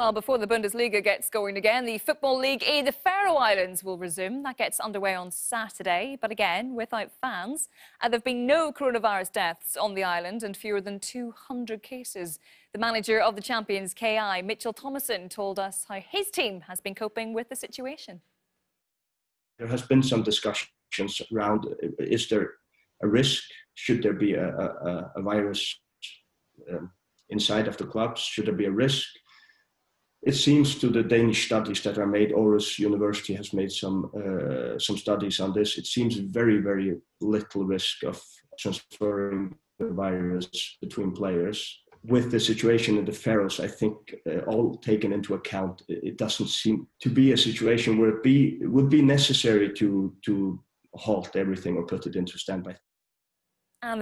Well, before the Bundesliga gets going again, the Football League A, the Faroe Islands, will resume. That gets underway on Saturday, but again, without fans. Uh, there have been no coronavirus deaths on the island and fewer than 200 cases. The manager of the champions, KI, Mikkjal Thomassen, told us how his team has been coping with the situation. There has been some discussions around, is there a risk? Should there be a, a, a virus um, inside of the clubs? Should there be a risk? It seems to the Danish studies that are made, Aarhus University has made some uh, some studies on this. It seems very very little risk of transferring the virus between players. With the situation in the Faroes, I think uh, all taken into account, it doesn't seem to be a situation where it be it would be necessary to to halt everything or put it into standby.